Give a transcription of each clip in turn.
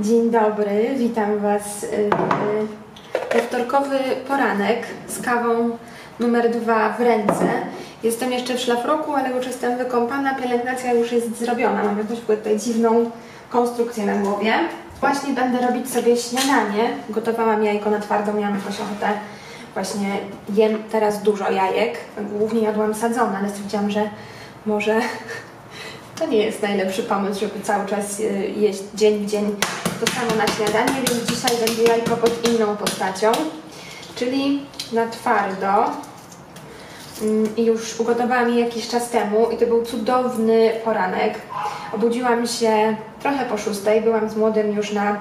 Dzień dobry, witam Was y, we wtorkowy poranek z kawą numer dwa w ręce. Jestem jeszcze w szlafroku, ale już jestem wykąpana, pielęgnacja już jest zrobiona. Mam jakąś tutaj dziwną konstrukcję na głowie. Właśnie będę robić sobie śniadanie. Gotowałam jajko na twardo, miałam jakąś ochotę. Właśnie jem teraz dużo jajek. Głównie jadłam sadzone, ale stwierdziłam, że może to nie jest najlepszy pomysł, żeby cały czas y, jeść dzień w dzień to samo na śniadanie, więc dzisiaj będzie jajko pod inną postacią, czyli na twardo. Mm, już ugotowałam je jakiś czas temu i to był cudowny poranek. Obudziłam się trochę po szóstej, byłam z młodym już na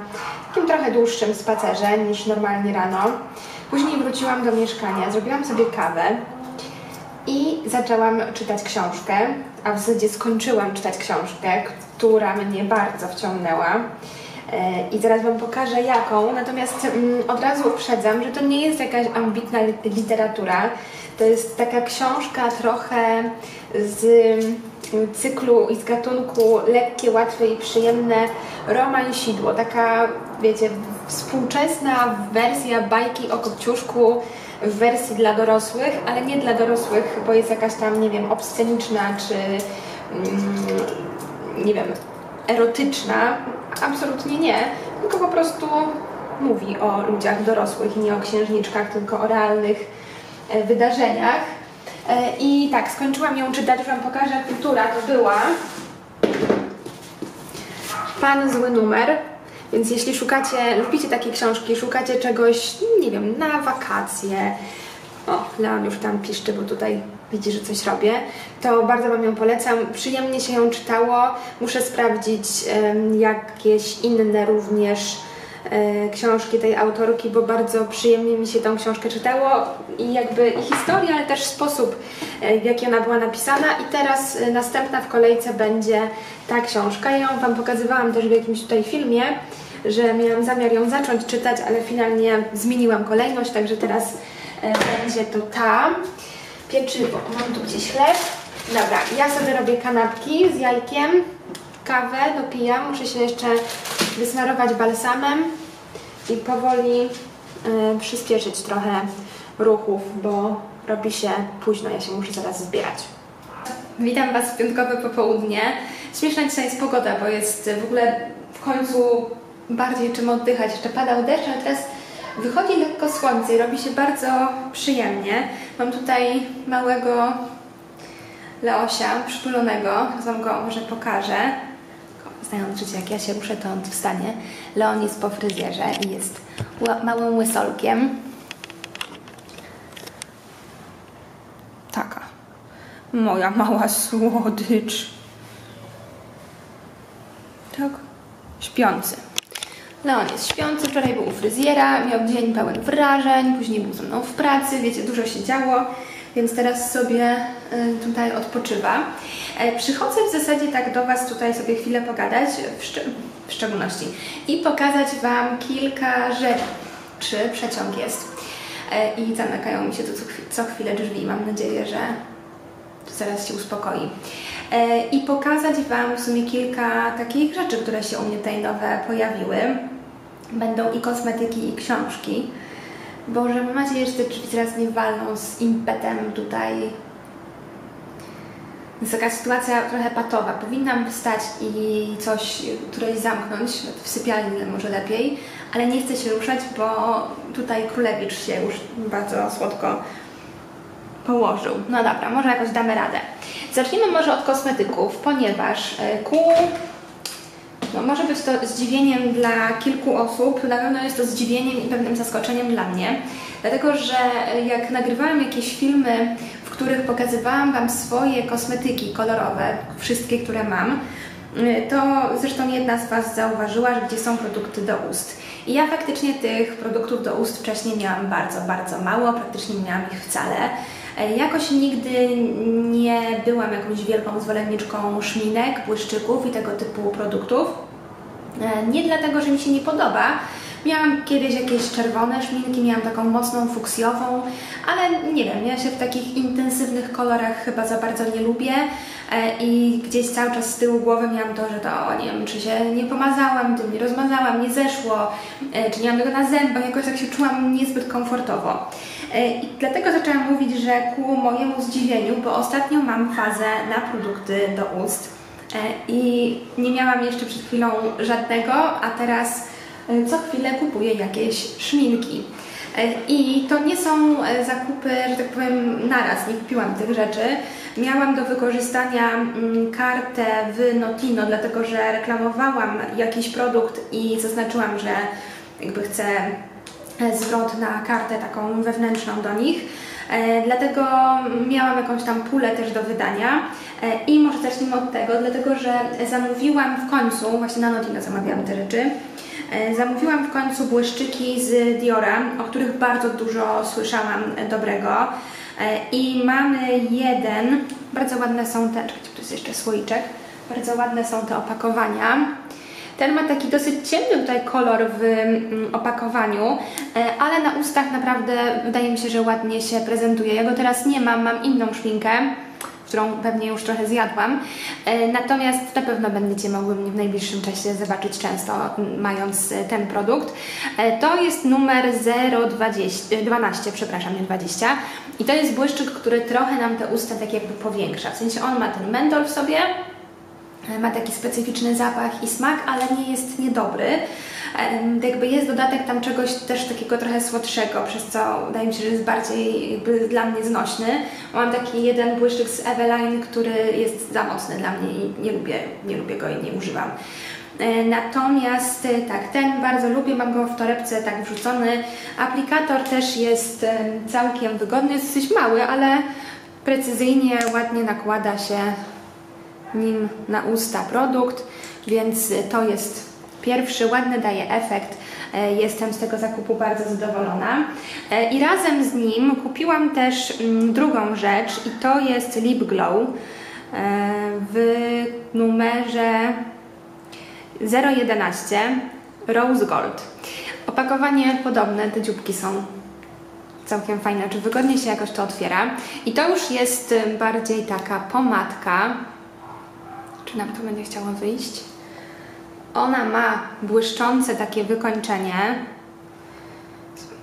takim trochę dłuższym spacerze niż normalnie rano. Później wróciłam do mieszkania, zrobiłam sobie kawę i zaczęłam czytać książkę, a w zasadzie skończyłam czytać książkę, która mnie bardzo wciągnęła. E, I zaraz Wam pokażę jaką, natomiast mm, od razu uprzedzam, że to nie jest jakaś ambitna li- literatura. To jest taka książka trochę z mm, cyklu i z gatunku lekkie, łatwe i przyjemne romansidło. Taka, wiecie, współczesna wersja bajki o Kopciuszku w wersji dla dorosłych, ale nie dla dorosłych, bo jest jakaś tam, nie wiem, obsceniczna czy mm, nie wiem, erotyczna. Absolutnie nie, tylko po prostu mówi o ludziach dorosłych i nie o księżniczkach, tylko o realnych e, wydarzeniach. E, I tak, skończyłam ją czytać, Wam pokażę, która to była. Pan zły numer. Więc jeśli szukacie, lubicie takie książki, szukacie czegoś, nie wiem, na wakacje, o, Leon już tam piszczy, bo tutaj widzi, że coś robię, to bardzo Wam ją polecam. Przyjemnie się ją czytało. Muszę sprawdzić jakieś inne również książki tej autorki, bo bardzo przyjemnie mi się tą książkę czytało i jakby i historia, ale też sposób, e, w jaki ona była napisana. I teraz e, następna w kolejce będzie ta książka. Ja ją Wam pokazywałam też w jakimś tutaj filmie, że miałam zamiar ją zacząć czytać, ale finalnie zmieniłam kolejność, także teraz e, będzie to ta. Pieczywo, mam tu gdzieś chleb. Dobra, ja sobie robię kanapki z jajkiem, kawę dopijam, muszę się jeszcze wysmarować balsamem i powoli e, przyspieszyć trochę ruchów, bo robi się późno, ja się muszę zaraz zbierać. Witam Was w piątkowe popołudnie. Śmieszna dzisiaj jest pogoda, bo jest w ogóle w końcu bardziej czym oddychać. Jeszcze padał deszcz, ale teraz wychodzi lekko słońce i robi się bardzo przyjemnie. Mam tutaj małego Leosia przytulonego, Wam go może pokażę. Znając życie, jak ja się ruszę, to on wstanie. Leon jest po fryzjerze i jest małym łysolkiem. Taka. Moja mała słodycz. Tak? Śpiący. Leon jest śpiący, wczoraj był u fryzjera, miał dzień pełen wrażeń, później był ze mną w pracy, wiecie, dużo się działo, więc teraz sobie y, tutaj odpoczywa. E, Przychodzę w zasadzie tak do Was tutaj sobie chwilę pogadać, w, szcz- w szczególności, i pokazać Wam kilka rzeczy, przeciąg jest. E, I zamykają mi się tu co, chwi- co chwilę drzwi, mam nadzieję, że zaraz się uspokoi. E, I pokazać Wam w sumie kilka takich rzeczy, które się u mnie tutaj nowe pojawiły. Będą i kosmetyki, i książki. Boże, mam nadzieję, że te drzwi teraz nie walną z impetem tutaj. Jest taka sytuacja trochę patowa. Powinnam wstać i coś, któreś zamknąć, w sypialni może lepiej, ale nie chcę się ruszać, bo tutaj królewicz się już bardzo słodko położył. No dobra, może jakoś damy radę. Zacznijmy może od kosmetyków, ponieważ e, ku... No, może być to zdziwieniem dla kilku osób, na pewno jest to zdziwieniem i pewnym zaskoczeniem dla mnie, dlatego że e, jak nagrywałam jakieś filmy, w których pokazywałam Wam swoje kosmetyki kolorowe, wszystkie, które mam, e, to zresztą jedna z Was zauważyła, że gdzie są produkty do ust. I ja faktycznie tych produktów do ust wcześniej miałam bardzo, bardzo mało, praktycznie nie miałam ich wcale. E, Jakoś nigdy nie byłam jakąś wielką zwolenniczką szminek, błyszczyków i tego typu produktów. E, Nie dlatego, że mi się nie podoba, Miałam kiedyś jakieś czerwone szminki, miałam taką mocną fuksjową, ale nie wiem, ja się w takich intensywnych kolorach chyba za bardzo nie lubię e, i gdzieś cały czas z tyłu głowy miałam to, że to nie wiem, czy się nie pomazałam, tym nie rozmazałam, nie zeszło, e, czy nie mam tego na zębach, jakoś tak się czułam niezbyt komfortowo. E, I dlatego zaczęłam mówić, że ku mojemu zdziwieniu, bo ostatnio mam fazę na produkty do ust i nie miałam jeszcze przed chwilą żadnego, a teraz co chwilę kupuję jakieś szminki. E, I to nie są e, zakupy, że tak powiem, naraz, nie kupiłam tych rzeczy. Miałam do wykorzystania mm, kartę w Notino, dlatego że reklamowałam jakiś produkt i zaznaczyłam, że jakby chcę e, zwrot na kartę taką wewnętrzną do nich. Dlatego miałam jakąś tam pulę też do wydania i może zacznijmy od tego, dlatego że zamówiłam w końcu, właśnie na Notino zamawiałam te rzeczy, E, zamówiłam w końcu błyszczyki z Diora, o których bardzo dużo słyszałam dobrego. E, I mamy jeden, bardzo ładne są te, czekajcie, tu jest jeszcze słoiczek, bardzo ładne są te opakowania. Ten ma taki dosyć ciemny tutaj kolor w mm, opakowaniu, e, ale na ustach naprawdę wydaje mi się, że ładnie się prezentuje. Ja go teraz nie mam, mam inną szminkę którą pewnie już trochę zjadłam. E, natomiast na pewno będziecie mogły mnie w najbliższym czasie zobaczyć często, mając e, ten produkt. E, to jest numer 012, 12, przepraszam, nie 20. I to jest błyszczyk, który trochę nam te usta tak jakby powiększa. W sensie on ma ten mentol w sobie, ma taki specyficzny zapach i smak, ale nie jest niedobry jakby jest dodatek tam czegoś też takiego trochę słodszego, przez co wydaje mi się, że jest bardziej jakby dla mnie znośny. Mam taki jeden błyszczyk z Eveline, który jest za mocny dla mnie i nie lubię, nie lubię go i nie używam. E, natomiast e, tak, ten bardzo lubię, mam go w torebce tak wrzucony. Aplikator też jest całkiem wygodny, jest dosyć mały, ale precyzyjnie, ładnie nakłada się nim na usta produkt, więc to jest Pierwszy ładny daje efekt. E, jestem z tego zakupu bardzo zadowolona. E, I razem z nim kupiłam też mm, drugą rzecz i to jest Lip Glow e, w numerze 011 Rose Gold. Opakowanie podobne, te dzióbki są całkiem fajne, czy wygodnie się jakoś to otwiera. I to już jest bardziej taka pomadka. Nam to będzie chciało wyjść? Ona ma błyszczące takie wykończenie.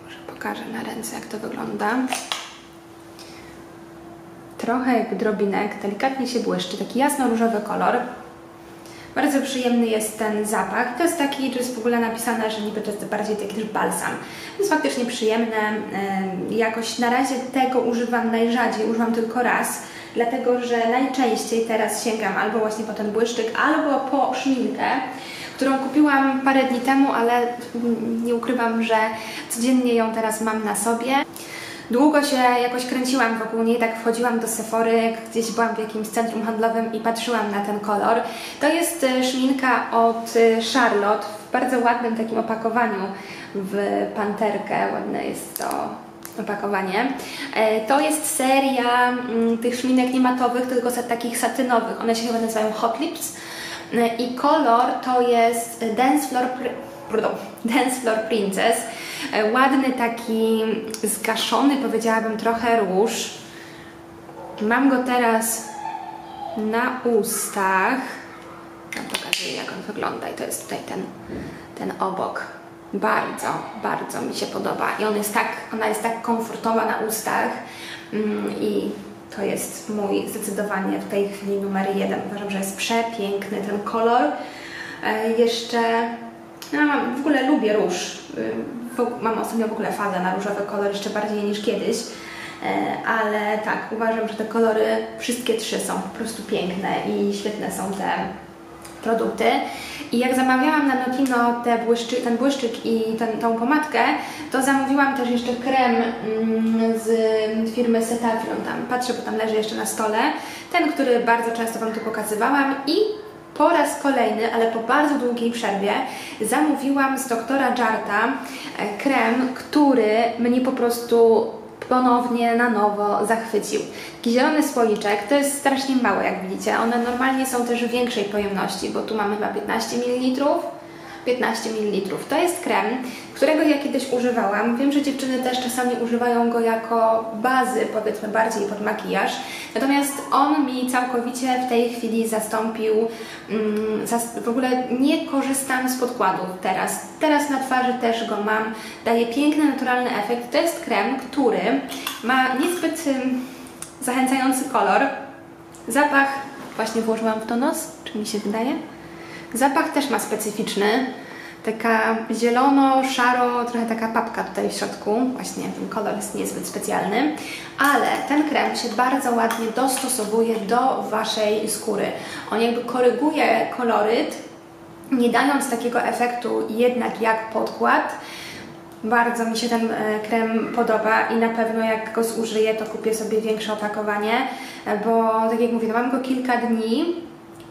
Może pokażę na ręce, jak to wygląda. Trochę jak drobinek, delikatnie się błyszczy, taki jasno-różowy kolor. Bardzo przyjemny jest ten zapach. To jest taki, że jest w ogóle napisane, że niby to jest bardziej taki też balsam. Jest faktycznie przyjemne. Jakoś na razie tego używam najrzadziej, używam tylko raz, dlatego że najczęściej teraz sięgam albo właśnie po ten błyszczyk, albo po szminkę którą kupiłam parę dni temu, ale nie ukrywam, że codziennie ją teraz mam na sobie. Długo się jakoś kręciłam wokół niej, tak wchodziłam do Sephory, gdzieś byłam w jakimś centrum handlowym i patrzyłam na ten kolor. To jest e, szminka od e, Charlotte w bardzo ładnym takim opakowaniu w panterkę. Ładne jest to opakowanie. E, to jest seria mm, tych szminek nie matowych, tylko takich satynowych. One się chyba nazywają Hot Lips. I kolor to jest Dance Floor, Dance Floor Princess. Ładny taki zgaszony, powiedziałabym trochę róż. Mam go teraz na ustach. Pokazuję jak on wygląda i to jest tutaj ten, ten obok. Bardzo, bardzo mi się podoba i on jest tak, ona jest tak komfortowa na ustach mm, i to jest mój zdecydowanie w tej chwili numer jeden. Uważam, że jest przepiękny ten kolor. E, jeszcze no, w ogóle lubię róż. Y, mam ostatnio w ogóle fazę na różowy kolor jeszcze bardziej niż kiedyś. E, ale tak, uważam, że te kolory, wszystkie trzy są po prostu piękne i świetne są te produkty. I jak zamawiałam na Notino te błyszczy, ten błyszczyk i ten, tą pomadkę, to zamówiłam też jeszcze krem mm, z firmy Cetaphil. Tam patrzę, bo tam leży jeszcze na stole. Ten, który bardzo często Wam tu pokazywałam i po raz kolejny, ale po bardzo długiej przerwie, zamówiłam z doktora Jarta e, krem, który mnie po prostu ponownie na nowo zachwycił. Taki zielony słoiczek, to jest strasznie małe jak widzicie, one normalnie są też większej pojemności, bo tu mamy chyba 15 ml, 15 ml. To jest krem, którego ja kiedyś używałam. Wiem, że dziewczyny też czasami używają go jako bazy, powiedzmy bardziej pod makijaż. Natomiast on mi całkowicie w tej chwili zastąpił, mm, w ogóle nie korzystam z podkładów teraz. Teraz na twarzy też go mam. Daje piękny, naturalny efekt. To jest krem, który ma niezbyt zachęcający kolor. Zapach, właśnie włożyłam w to nos, czy mi się wydaje? Zapach też ma specyficzny. Taka zielono, szaro, trochę taka papka tutaj w środku. Właśnie ten kolor jest niezbyt specjalny. Ale ten krem się bardzo ładnie dostosowuje do Waszej skóry. On jakby koryguje koloryt, nie dając takiego efektu jednak jak podkład. Bardzo mi się ten e, krem podoba i na pewno jak go zużyję, to kupię sobie większe opakowanie, e, bo tak jak mówię, no mam go kilka dni,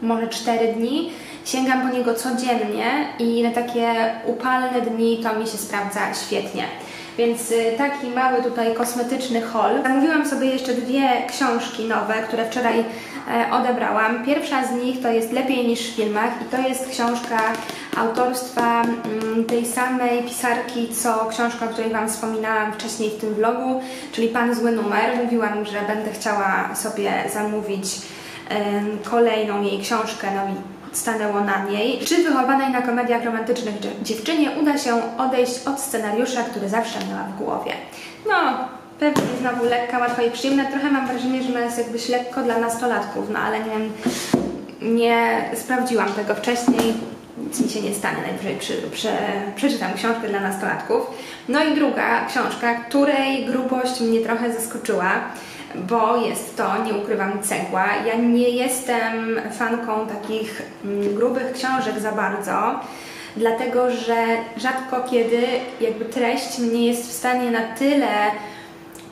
może 4 dni Sięgam po niego codziennie i na takie upalne dni to mi się sprawdza świetnie. Więc y, taki mały tutaj kosmetyczny haul. Zamówiłam sobie jeszcze dwie książki nowe, które wczoraj e, odebrałam. Pierwsza z nich to jest Lepiej niż w filmach i to jest książka autorstwa mm, tej samej pisarki, co książka, o której Wam wspominałam wcześniej w tym vlogu, czyli Pan Zły Numer. Mówiłam, że będę chciała sobie zamówić kolejną jej książkę, no i stanęło na niej. Czy wychowanej na komediach romantycznych dziewczynie uda się odejść od scenariusza, który zawsze miała w głowie? No, pewnie znowu lekka, łatwa i przyjemna. Trochę mam wrażenie, że jest jakbyś lekko dla nastolatków, no ale nie nie sprawdziłam tego wcześniej, nic mi się nie stanie, najwyżej przy, przy, przeczytam książkę dla nastolatków. No i druga książka, której grubość mnie trochę zaskoczyła bo jest to, nie ukrywam, cegła. Ja nie jestem fanką takich mm, grubych książek za bardzo, dlatego że rzadko kiedy jakby treść mnie jest w stanie na tyle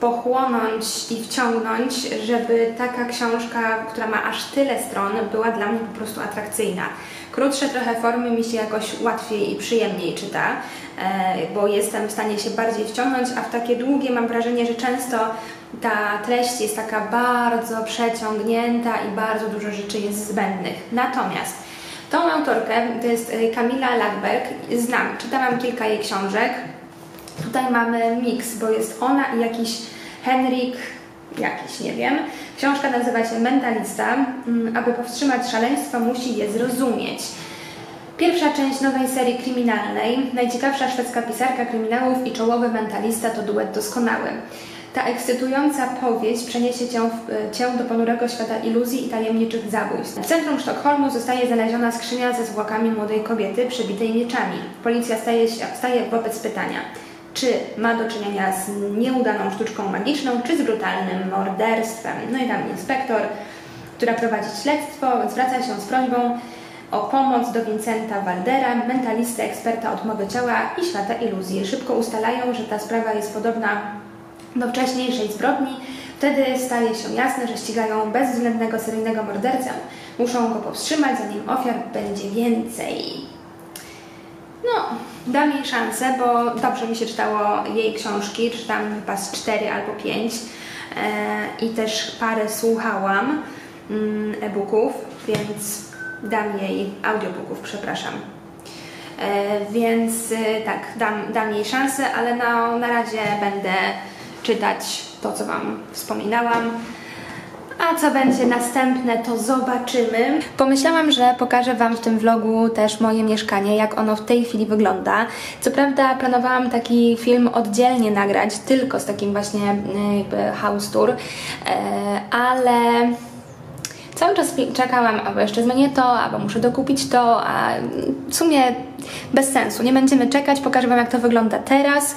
pochłonąć i wciągnąć, żeby taka książka, która ma aż tyle stron, była dla mnie po prostu atrakcyjna. Krótsze trochę formy mi się jakoś łatwiej i przyjemniej czyta, e, bo jestem w stanie się bardziej wciągnąć, a w takie długie mam wrażenie, że często ta treść jest taka bardzo przeciągnięta i bardzo dużo rzeczy jest zbędnych. Natomiast tą autorkę to jest Kamila Lackberg, znam, czytałam kilka jej książek. Tutaj mamy miks, bo jest ona i jakiś Henrik, jakiś, nie wiem. Książka nazywa się Mentalista. Mm, aby powstrzymać szaleństwo, musi je zrozumieć. Pierwsza część nowej serii kryminalnej, najciekawsza szwedzka pisarka kryminałów i czołowy mentalista to duet doskonały. Ta ekscytująca powieść przeniesie cię, w, cię do ponurego świata iluzji i tajemniczych zabójstw. W centrum Sztokholmu zostaje znaleziona skrzynia ze zwłokami młodej kobiety przebitej mieczami. Policja staje, staje wobec pytania, czy ma do czynienia z nieudaną sztuczką magiczną, czy z brutalnym morderstwem. No i tam inspektor, która prowadzi śledztwo, zwraca się z prośbą o pomoc do Vincenta Waldera, mentalisty, eksperta odmowy ciała i świata iluzji. Szybko ustalają, że ta sprawa jest podobna do wcześniejszej zbrodni, wtedy staje się jasne, że ścigają bezwzględnego seryjnego mordercę. Muszą go powstrzymać, zanim ofiar będzie więcej. No, dam jej szansę, bo dobrze mi się czytało jej książki, czytam chyba z cztery albo pięć e, i też parę słuchałam mm, e-booków, więc dam jej audiobooków, przepraszam. E, więc e, tak, dam, dam jej szansę, ale no, na razie będę czytać to, co Wam wspominałam. A co będzie następne, to zobaczymy. Pomyślałam, że pokażę Wam w tym vlogu też moje mieszkanie, jak ono w tej chwili wygląda. Co prawda planowałam taki film oddzielnie nagrać, tylko z takim właśnie e, jakby house tour, e, ale cały czas czekałam, albo jeszcze zmienię to, albo muszę dokupić to, a w sumie bez sensu. Nie będziemy czekać, pokażę Wam jak to wygląda teraz.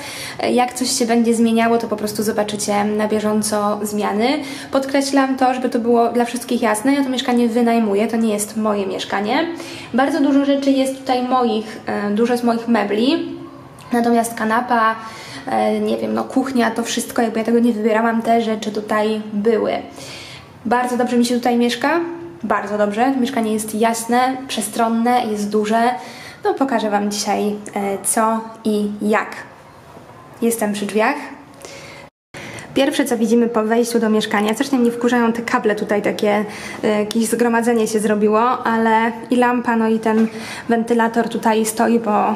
Jak coś się będzie zmieniało, to po prostu zobaczycie na bieżąco zmiany. Podkreślam to, żeby to było dla wszystkich jasne. Ja to mieszkanie wynajmuję, to nie jest moje mieszkanie. Bardzo dużo rzeczy jest tutaj moich, e, dużo z moich mebli. Natomiast kanapa, e, nie wiem, no kuchnia, to wszystko, jakby ja tego nie wybierałam, te rzeczy tutaj były. Bardzo dobrze mi się tutaj mieszka, bardzo dobrze. Mieszkanie jest jasne, przestronne, jest duże. No pokażę Wam dzisiaj e, co i jak. Jestem przy drzwiach. Pierwsze co widzimy po wejściu do mieszkania, strasznie mnie wkurzają te kable tutaj takie, y, jakieś zgromadzenie się zrobiło, ale i lampa, no i ten wentylator tutaj stoi, bo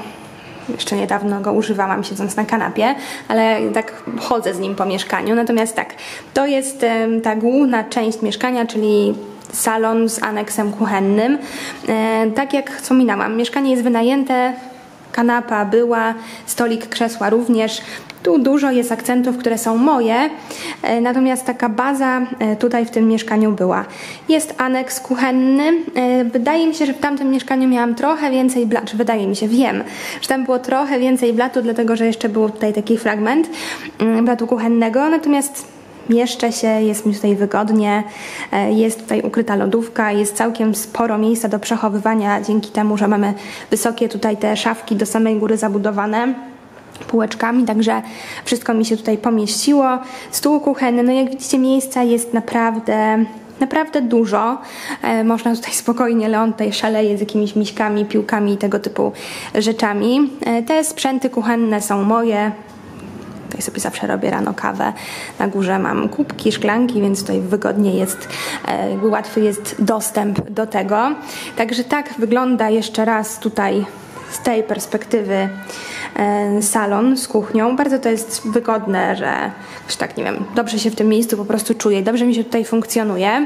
jeszcze niedawno go używałam siedząc na kanapie, ale tak chodzę z nim po mieszkaniu. Natomiast tak, to jest ta główna część mieszkania, czyli salon z aneksem kuchennym. E, tak jak wspominałam, mieszkanie jest wynajęte kanapa była, stolik, krzesła również. Tu dużo jest akcentów, które są moje, e, natomiast taka baza e, tutaj w tym mieszkaniu była. Jest aneks kuchenny. E, wydaje mi się, że w tamtym mieszkaniu miałam trochę więcej blatu, wydaje mi się, wiem, że tam było trochę więcej blatu, dlatego że jeszcze był tutaj taki fragment mm, blatu kuchennego, natomiast mieszczę się, jest mi tutaj wygodnie, jest tutaj ukryta lodówka, jest całkiem sporo miejsca do przechowywania dzięki temu, że mamy wysokie tutaj te szafki do samej góry zabudowane półeczkami, także wszystko mi się tutaj pomieściło. Stół kuchenny, no jak widzicie miejsca jest naprawdę naprawdę dużo. E, można tutaj spokojnie, Leon tutaj szaleje z jakimiś miśkami, piłkami i tego typu rzeczami. E, te sprzęty kuchenne są moje. Tutaj sobie zawsze robię rano kawę. Na górze mam kubki, szklanki, więc tutaj wygodnie jest, e, łatwy jest dostęp do tego. Także tak wygląda jeszcze raz tutaj z tej perspektywy E, salon z kuchnią. Bardzo to jest wygodne, że, że tak nie wiem, dobrze się w tym miejscu po prostu czuję, dobrze mi się tutaj funkcjonuje.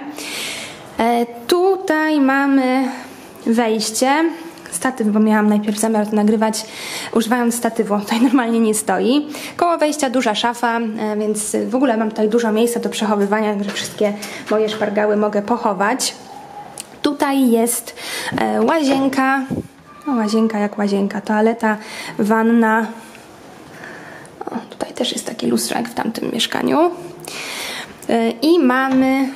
E, tutaj mamy wejście statyw, bo miałam najpierw zamiar to nagrywać używając statywu. Tutaj normalnie nie stoi. Koło wejścia duża szafa, e, więc w ogóle mam tutaj dużo miejsca do przechowywania, także wszystkie moje szpargały mogę pochować. Tutaj jest łazienka no, łazienka jak łazienka, toaleta, wanna. O, tutaj też jest taki lustro jak w tamtym mieszkaniu. E, I mamy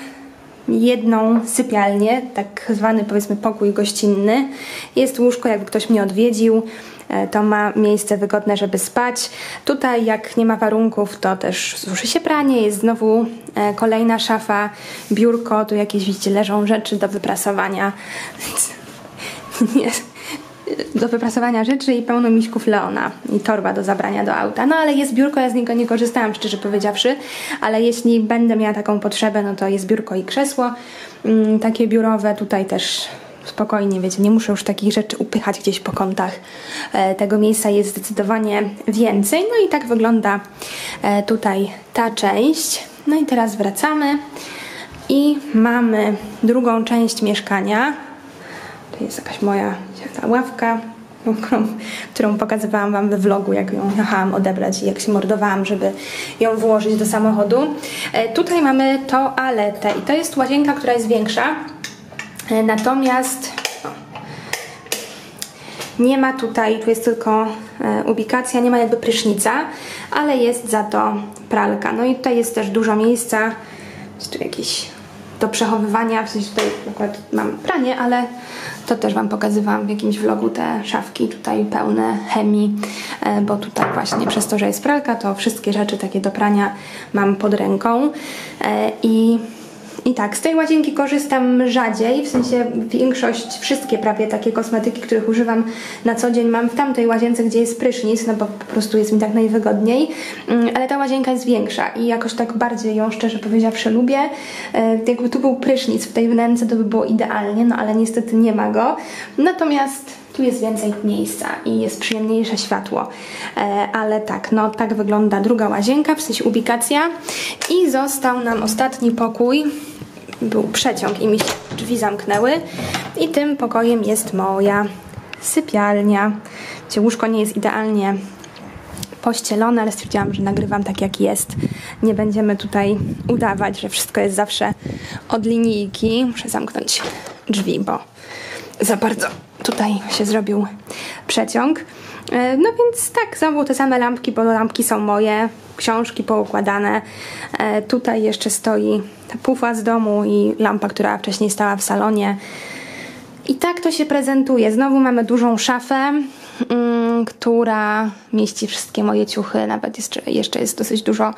jedną sypialnię, tak zwany powiedzmy pokój gościnny. Jest łóżko, jakby ktoś mnie odwiedził. E, to ma miejsce wygodne, żeby spać. Tutaj jak nie ma warunków, to też suszy się pranie, jest znowu e, kolejna szafa, biurko, tu jakieś widzicie leżą rzeczy do wyprasowania. nie, do wyprasowania rzeczy i pełno miśków Leona i torba do zabrania do auta. No ale jest biurko, ja z niego nie korzystałam, szczerze powiedziawszy, ale jeśli będę miała taką potrzebę, no to jest biurko i krzesło. Mm, takie biurowe tutaj też spokojnie, wiecie, nie muszę już takich rzeczy upychać gdzieś po kątach. E, tego miejsca jest zdecydowanie więcej. No i tak wygląda e, tutaj ta część. No i teraz wracamy i mamy drugą część mieszkania. To jest jakaś moja ławka, którą, którą pokazywałam Wam we vlogu, jak ją jechałam odebrać i jak się mordowałam, żeby ją włożyć do samochodu. E, tutaj mamy toaletę i to jest łazienka, która jest większa, e, natomiast nie ma tutaj, tu jest tylko e, ubikacja, nie ma jakby prysznica, ale jest za to pralka. No i tutaj jest też dużo miejsca, jest tu jakiś do przechowywania, w sensie tutaj akurat mam pranie, ale to też Wam pokazywałam w jakimś vlogu te szafki tutaj pełne chemii, e, bo tutaj właśnie przez to, że jest pralka, to wszystkie rzeczy takie do prania mam pod ręką e, i i tak, z tej łazienki korzystam rzadziej, w sensie większość, wszystkie prawie takie kosmetyki, których używam na co dzień mam w tamtej łazience, gdzie jest prysznic, no bo po prostu jest mi tak najwygodniej, mm, ale ta łazienka jest większa i jakoś tak bardziej ją szczerze powiedziawszy lubię. E, jakby tu był prysznic w tej wnęce, to by było idealnie, no ale niestety nie ma go. Natomiast tu jest więcej miejsca i jest przyjemniejsze światło. E, ale tak, no tak wygląda druga łazienka, w sensie ubikacja. I został nam ostatni pokój. Był przeciąg i mi się drzwi zamknęły. I tym pokojem jest moja sypialnia. Gdzie łóżko nie jest idealnie pościelone, ale stwierdziłam, że nagrywam tak jak jest. Nie będziemy tutaj udawać, że wszystko jest zawsze od linijki. Muszę zamknąć drzwi, bo za bardzo tutaj się zrobił przeciąg. E, no więc tak, znowu te same lampki, bo lampki są moje, książki poukładane. E, tutaj jeszcze stoi pufa z domu i lampa, która wcześniej stała w salonie. I tak to się prezentuje. Znowu mamy dużą szafę, mm, która mieści wszystkie moje ciuchy. Nawet jeszcze jest dosyć dużo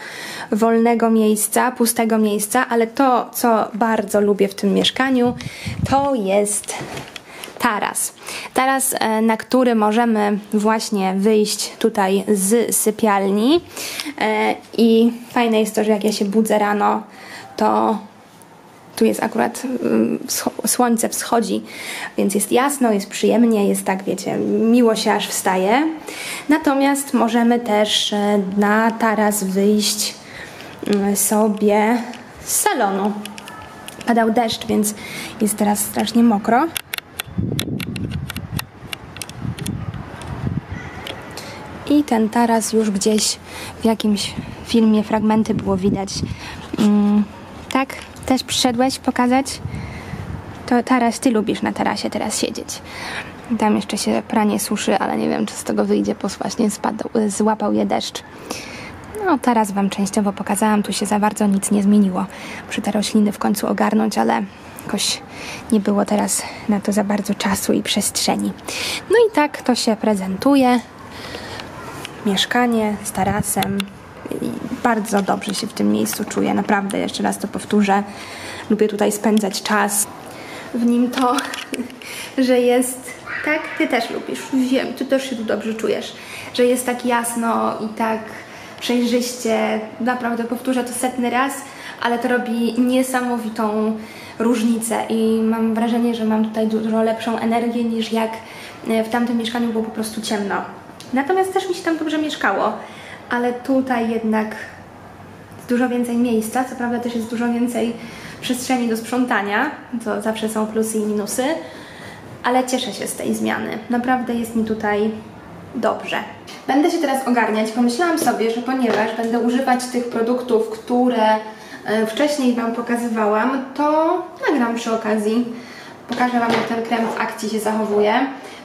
wolnego miejsca, pustego miejsca, ale to, co bardzo lubię w tym mieszkaniu, to jest taras. Taras, e, na który możemy właśnie wyjść tutaj z sypialni e, i fajne jest to, że jak ja się budzę rano, to tu jest akurat mm, słońce wschodzi, więc jest jasno, jest przyjemnie, jest tak, wiecie, miło się aż wstaje. Natomiast możemy też e, na taras wyjść mm, sobie z salonu. Padał deszcz, więc jest teraz strasznie mokro. I ten taras już gdzieś w jakimś filmie fragmenty było widać. Mm, tak? Też przyszedłeś pokazać? To taras, ty lubisz na tarasie teraz siedzieć. Tam jeszcze się pranie suszy, ale nie wiem, czy z tego wyjdzie, bo właśnie spadł, złapał je deszcz. No, teraz Wam częściowo pokazałam, tu się za bardzo nic nie zmieniło. Muszę te rośliny w końcu ogarnąć, ale jakoś nie było teraz na to za bardzo czasu i przestrzeni. No i tak to się prezentuje. Mieszkanie z tarasem. I bardzo dobrze się w tym miejscu czuję, naprawdę, jeszcze raz to powtórzę. Lubię tutaj spędzać czas. W nim to, że jest, tak? Ty też lubisz, wiem, ty też się tu dobrze czujesz, że jest tak jasno i tak przejrzyście, naprawdę powtórzę to setny raz, ale to robi niesamowitą różnicę i mam wrażenie, że mam tutaj dużo lepszą energię niż jak e, w tamtym mieszkaniu było po prostu ciemno. Natomiast też mi się tam dobrze mieszkało, ale tutaj jednak dużo więcej miejsca, co prawda też jest dużo więcej przestrzeni do sprzątania, to zawsze są plusy i minusy, ale cieszę się z tej zmiany. Naprawdę jest mi tutaj dobrze. Będę się teraz ogarniać. Pomyślałam sobie, że ponieważ będę używać tych produktów, które e, wcześniej Wam pokazywałam, to nagram przy okazji. Pokażę Wam, jak ten krem w akcji się zachowuje.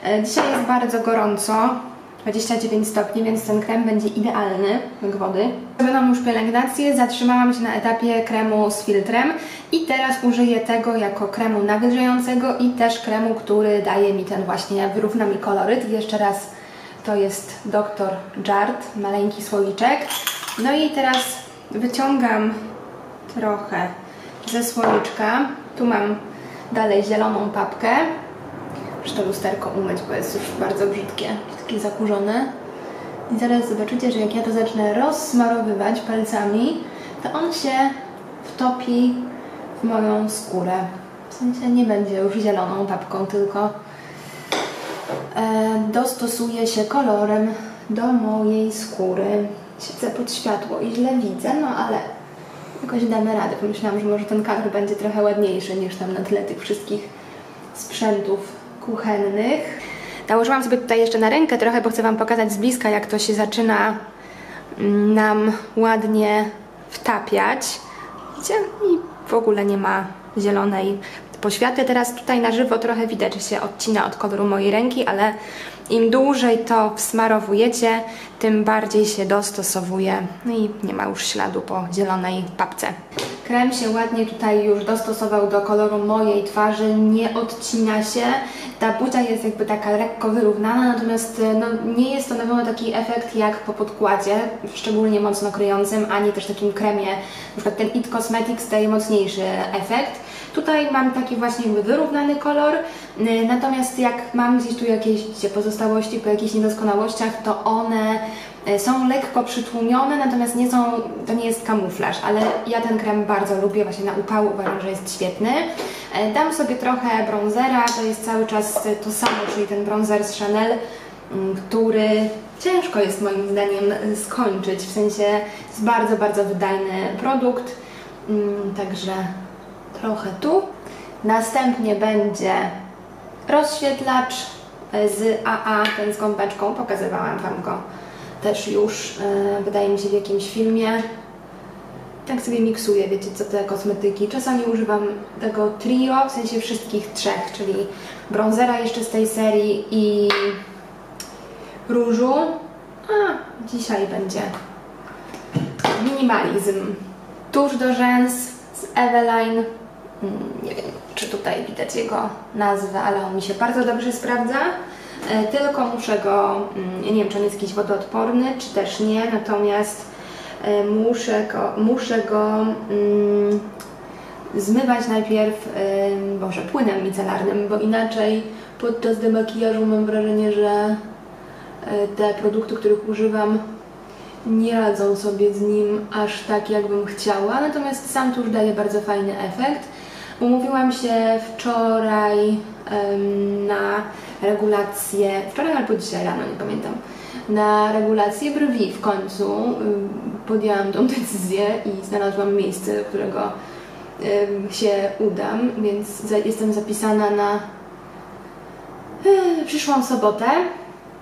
E, dzisiaj jest bardzo gorąco, 29 stopni, więc ten krem będzie idealny jak wody. Zrobioną już pielęgnację, zatrzymałam się na etapie kremu z filtrem i teraz użyję tego jako kremu nawilżającego i też kremu, który daje mi ten właśnie, wyrówna mi koloryt. Jeszcze raz to jest Dr. Jart, maleńki słoiczek. No i teraz wyciągam trochę ze słoiczka. Tu mam dalej zieloną papkę. Muszę to lusterko umyć, bo jest już bardzo brzydkie, takie zakurzone. I zaraz zobaczycie, że jak ja to zacznę rozsmarowywać palcami, to on się wtopi w moją skórę. W sensie nie będzie już zieloną papką, tylko e, dostosuje się kolorem do mojej skóry. Siedzę pod światło i źle widzę, no ale jakoś damy radę. Pomyślałam, że może ten kadr będzie trochę ładniejszy niż tam na tle tych wszystkich sprzętów kuchennych. Nałożyłam sobie tutaj jeszcze na rękę trochę, bo chcę Wam pokazać z bliska, jak to się zaczyna mm, nam ładnie wtapiać. Widzicie? I w ogóle nie ma zielonej poświaty. Teraz tutaj na żywo trochę widać, że się odcina od koloru mojej ręki, ale im dłużej to wsmarowujecie, tym bardziej się dostosowuje. No i nie ma już śladu po zielonej papce. Krem się ładnie tutaj już dostosował do koloru mojej twarzy, nie odcina się. Ta buta jest jakby taka lekko wyrównana, natomiast no, nie jest to na pewno taki efekt jak po podkładzie, szczególnie mocno kryjącym, ani też takim kremie. Na przykład ten It Cosmetics daje mocniejszy efekt. Tutaj mam taki właśnie jakby wyrównany kolor, y, natomiast jak mam gdzieś tu jakieś pozostałości po jakichś niedoskonałościach, to one y, są lekko przytłumione, natomiast nie są, to nie jest kamuflaż, ale ja ten krem bardzo lubię, właśnie na upał uważam, że jest świetny. Y, dam sobie trochę bronzera, to jest cały czas to samo, czyli ten bronzer z Chanel, mm, który ciężko jest moim zdaniem skończyć, w sensie jest bardzo, bardzo wydajny produkt, mm, także trochę tu. Następnie będzie rozświetlacz z AA, ten z gąbeczką, pokazywałam Wam go też już, e, wydaje mi się, w jakimś filmie. Tak sobie miksuję, wiecie co, te kosmetyki. Czasami używam tego trio, w sensie wszystkich trzech, czyli bronzera jeszcze z tej serii i różu. A, dzisiaj będzie minimalizm. Tuż do rzęs z Eveline nie wiem, czy tutaj widać jego nazwę, ale on mi się bardzo dobrze sprawdza. E, tylko muszę go, mm, nie wiem, czy on jest jakiś wodoodporny, czy też nie, natomiast e, muszę go, muszę go um, zmywać najpierw, um, może płynem micelarnym, bo inaczej podczas demakijażu mam wrażenie, że e, te produkty, których używam, nie radzą sobie z nim aż tak, jakbym chciała, natomiast sam tusz daje bardzo fajny efekt. Umówiłam się wczoraj em, na regulację, wczoraj albo dzisiaj rano, nie pamiętam, na regulację brwi w końcu. Ym, Podjęłam tą decyzję i znalazłam miejsce, do którego ym, się udam, więc za, jestem zapisana na e, przyszłą sobotę.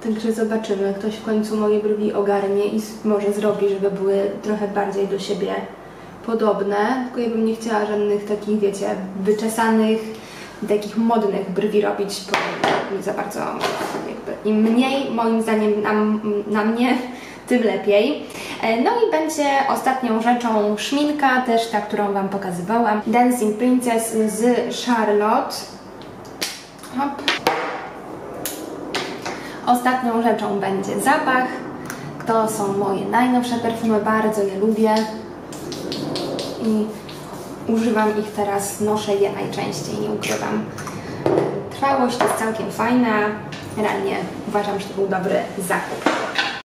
Także zobaczymy, ktoś w końcu moje brwi ogarnie i może zrobi, żeby były trochę bardziej do siebie podobne. Tylko ja bym nie chciała żadnych takich, wiecie, wyczesanych, takich modnych brwi robić, bo za bardzo jakby im mniej moim zdaniem na, na mnie, tym lepiej. E, No i będzie ostatnią rzeczą szminka, też ta, którą Wam pokazywałam. Dancing Princess z Charlotte. Hop. Ostatnią rzeczą będzie zapach. To są moje najnowsze perfumy, bardzo je lubię i używam ich teraz, noszę je najczęściej, nie ukrywam. Trwałość jest całkiem fajna, realnie uważam, że to był dobry zakup.